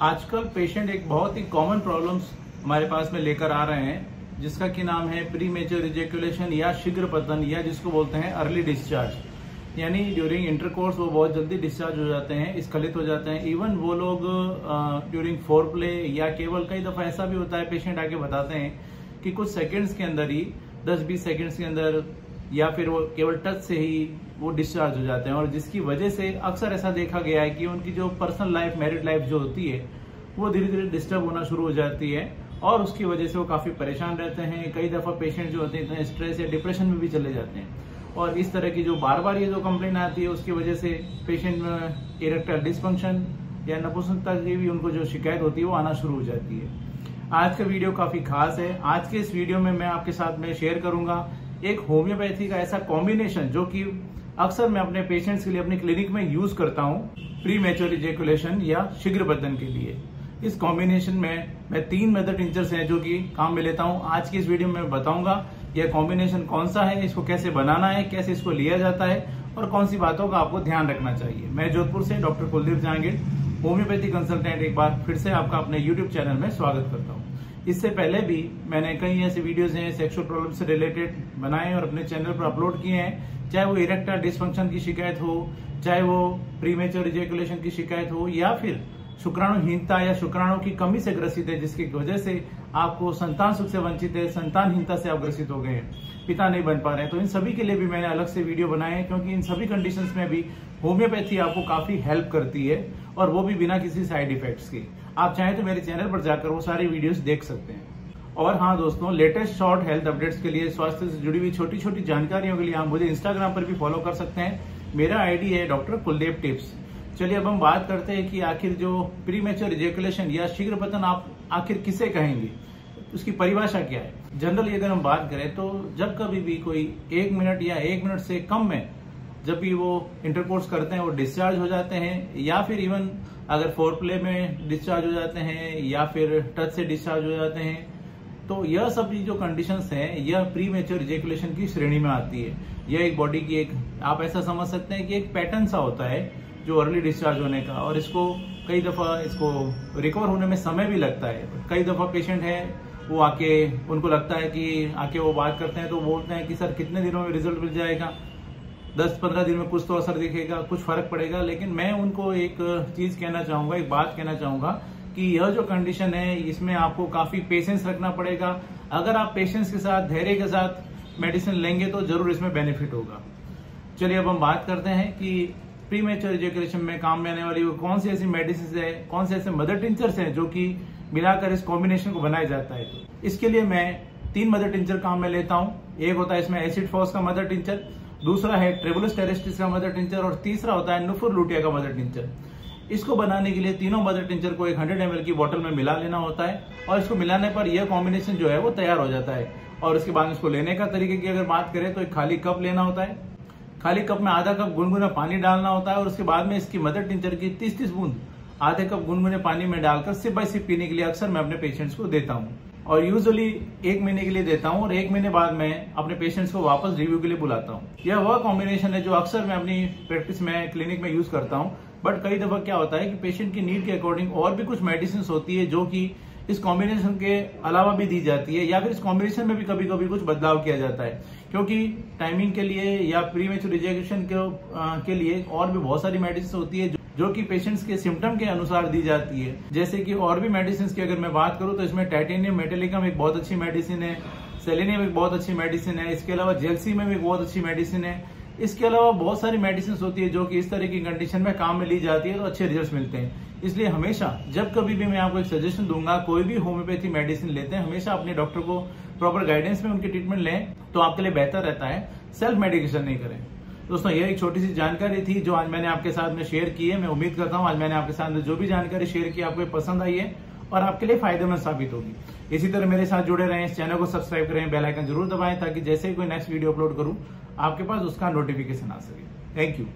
आजकल पेशेंट एक बहुत ही कॉमन प्रॉब्लम्स हमारे पास में लेकर आ रहे हैं, जिसका की नाम है प्री मेचर रिजेकुलेशन या शीघ्र पतन या जिसको बोलते हैं अर्ली डिस्चार्ज यानी ड्यूरिंग इंटरकोर्स वो बहुत जल्दी डिस्चार्ज हो जाते हैं, स्खलित हो जाते हैं। इवन वो लोग ड्यूरिंग फोर प्ले या केवल कई दफ़ा ऐसा भी होता है पेशेंट आके बताते हैं कि कुछ सेकेंड्स के अंदर ही 10-20 सेकंड्स के अंदर या फिर वो केवल टच से ही वो डिस्चार्ज हो जाते हैं और जिसकी वजह से अक्सर ऐसा देखा गया है कि उनकी जो पर्सनल लाइफ मैरिड लाइफ जो होती है, वो धीरे धीरे डिस्टर्ब होना शुरू हो जाती है और उसकी वजह से वो काफ़ी परेशान रहते हैं। कई दफ़ा पेशेंट जो होते हैं स्ट्रेस या डिप्रेशन में भी चले जाते हैं। और इस तरह की जो बार बार ये जो कंप्लेन आती है, उसकी वजह से पेशेंट में इरेक्टर डिस्फंक्शन या नपुंसकता की भी उनको जो शिकायत होती है, वो आना शुरू हो जाती है। आज का वीडियो काफ़ी खास है। आज के इस वीडियो में मैं आपके साथ में शेयर करूँगा। एक होम्योपैथी का ऐसा कॉम्बिनेशन जो कि अक्सर मैं अपने पेशेंट्स के लिए अपने क्लिनिक में यूज़ करता हूँ प्री मेच्योर इजेकुलेशन या शीघ्र बदन के लिए। इस कॉम्बिनेशन में मैं तीन मेथड टिंचर्स हैं जो कि काम में लेता हूँ। आज की इस वीडियो में बताऊँगा यह कॉम्बिनेशन कौन सा है, इसको कैसे बनाना है, कैसे इसको लिया जाता है और कौन सी बातों का आपको ध्यान रखना चाहिए। मैं जोधपुर से doctor Kuldeep Jahangir homeopathy consultant एक बार फिर से आपका अपने यूट्यूब चैनल में स्वागत करता हूँ। इससे पहले भी मैंने कई ऐसे वीडियोस हैं सेक्सुअल प्रॉब्लम से रिलेटेड बनाए और अपने चैनल पर अपलोड किए हैं। चाहे वो इरेक्टर डिस्फंक्शन की शिकायत हो, चाहे वो प्रीमेच्योर रिजेकुलेशन की शिकायत हो, या फिर शुक्राणुहीनता या शुक्राणु की कमी से ग्रसित है, जिसकी वजह से आपको संतान सुख से वंचित है, संतानहीनता से आप ग्रसित हो गए हैं। पिता नहीं बन पा रहे हैं। तो इन सभी के लिए भी मैंने अलग से वीडियो बनाए हैं, क्योंकि इन सभी कंडीशंस में भी होम्योपैथी आपको काफ़ी हेल्प करती है, और वो भी बिना किसी साइड इफेक्ट्स के। आप चाहें तो मेरे चैनल पर जाकर वो सारी वीडियोस देख सकते हैं। और हाँ दोस्तों लेटेस्ट शॉर्ट हेल्थ अपडेट्स के लिए, स्वास्थ्य से जुड़ी हुई छोटी छोटी जानकारियों के लिए आप मुझे इंस्टाग्राम पर भी फॉलो कर सकते हैं। मेरा आईडी है डॉक्टर कुलदेव टिप्स चलिए अब हम बात करते हैं कि आखिर जो प्री मेच्योर रिजेकुलेशन या शीघ्र आप आखिर किसे कहेंगे? उसकी परिभाषा क्या है? जनरली अगर हम बात करें तो जब कभी भी कोई एक मिनट या एक मिनट से कम में जब भी वो इंटरकोर्स करते हैं, वो डिस्चार्ज हो जाते हैं, या फिर इवन अगर फोर प्ले में डिस्चार्ज हो जाते हैं, या फिर टच से डिस्चार्ज हो जाते हैं तो यह सब जो कंडीशंस हैं, यह प्री मेच्योर रिजेकुलेशन की श्रेणी में आती है। यह एक बॉडी की एक, आप ऐसा समझ सकते हैं कि एक पैटर्न सा होता है जो अर्ली डिस्चार्ज होने का, और इसको कई दफ़ा इसको रिकवर होने में समय भी लगता है। कई दफ़ा पेशेंट है, वो आके, उनको लगता है कि आके वो बात करते हैं तो बोलते हैं कि, सर, कितने दिनों में रिज़ल्ट मिल जाएगा? दस पंद्रह दिन में कुछ तो असर दिखेगा, कुछ फ़र्क पड़ेगा, लेकिन मैं उनको एक चीज़ कहना चाहूँगा, एक बात कहना चाहूँगा कि यह जो कंडीशन है, इसमें आपको काफ़ी पेशेंस रखना पड़ेगा। अगर आप पेशेंस के साथ, धैर्य के साथ मेडिसिन लेंगे तो ज़रूर इसमें बेनिफिट होगा। चलिए, अब हम बात करते हैं कि प्री मेच्योर एजुकेशन में काम में आने वाली वो कौन सी ऐसी मेडिसिन है, कौन से ऐसे मदर टिंचर्स हैं जो कि मिलाकर इस कॉम्बिनेशन को बनाया जाता है। इसके लिए मैं तीन मदर टिंचर काम में लेता हूँ। एक होता है इसमें एसिड फॉस का मदर टिंचर दूसरा है ट्रेबुलस टेरेस्टिस का मदर टिंचर और तीसरा होता है नुफुर लुटिया का मदर टिंचर इसको बनाने के लिए तीनों मदर टिंचर को एक हंड्रेड एमएल की बोतल में मिला लेना होता है और इसको मिलाने पर यह कॉम्बिनेशन जो है वो तैयार हो जाता है। और उसके बाद इसको लेने का तरीके की अगर बात करें तो एक खाली कप लेना होता है। खाली कप में आधा कप गुनगुना पानी डालना होता है और उसके बाद में इसकी मदर टिंचर की तीस तीस बूंद आधे कप गुनगुने पानी में डालकर सिप बाई सिप पीने के लिए अक्सर मैं अपने पेशेंट्स को देता हूँ। और यूजुअली एक महीने के लिए देता हूँ और एक महीने बाद मैं अपने पेशेंट्स को वापस रिव्यू के लिए बुलाता हूँ। यह वह कॉम्बिनेशन है जो अक्सर मैं अपनी प्रैक्टिस में क्लिनिक में यूज़ करता हूँ। बट कई दफ़ा क्या होता है कि पेशेंट की नीड के अकॉर्डिंग और भी कुछ मेडिसिन होती है जो कि इस कॉम्बिनेशन के अलावा भी दी जाती है या फिर इस कॉम्बिनेशन में भी कभी कभी कुछ बदलाव किया जाता है। क्योंकि टाइमिंग के लिए या प्री मेचुर रिजेक्शन के, के लिए और भी बहुत सारी मेडिसिन होती है जो कि पेशेंट्स के सिम्टम के अनुसार दी जाती है। जैसे कि और भी मेडिसिन की अगर मैं बात करूँ तो इसमें टाइटेनियम मेटेलिकम एक बहुत अच्छी मेडिसिन है सेलेनियम एक बहुत अच्छी मेडिसिन है, इसके अलावा जेलसी में भी बहुत अच्छी मेडिसिन है। इसके अलावा बहुत सारी मेडिसिन होती है जो कि इस तरह की कंडीशन में काम में ली जाती है तो अच्छे रिज़ल्ट मिलते हैं। इसलिए हमेशा, जब कभी भी मैं आपको एक सजेशन दूँगा, कोई भी होम्योपैथी मेडिसिन लेते हैं, हमेशा अपने डॉक्टर को प्रॉपर गाइडेंस में उनकी ट्रीटमेंट लें तो आपके लिए बेहतर रहता है। सेल्फ मेडिकेशन नहीं करें। दोस्तों, ये एक छोटी सी जानकारी थी जो आज मैंने आपके साथ में शेयर की है। मैं उम्मीद करता हूँ आज मैंने आपके साथ में जो भी जानकारी शेयर की, आपको पसंद आई है और आपके लिए फ़ायदेमंद साबित होगी। इसी तरह मेरे साथ जुड़े रहें, इस चैनल को सब्सक्राइब करें बेल आइकन ज़रूर दबाएँ ताकि जैसे ही कोई नेक्स्ट वीडियो अपलोड करूँ, आपके पास उसका नोटिफिकेशन आ सके। Thank you